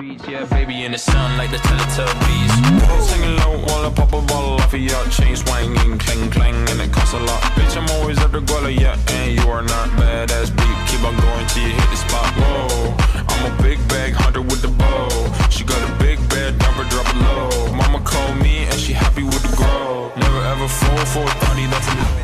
beach, yeah, baby in the sun like the Teletubbies. Singing low while I pop a bottle off of your chain swinging, clang clang, and it costs a lot. Bitch, I'm always at the guala, yeah, and you are not badass beat. Keep on going till you hit the spot. Whoa, I'm a big bag hunter with the bow. She got a big bed, number drop it low. Mama called me and she happy with the grow. Never ever fall for a thotty, that's a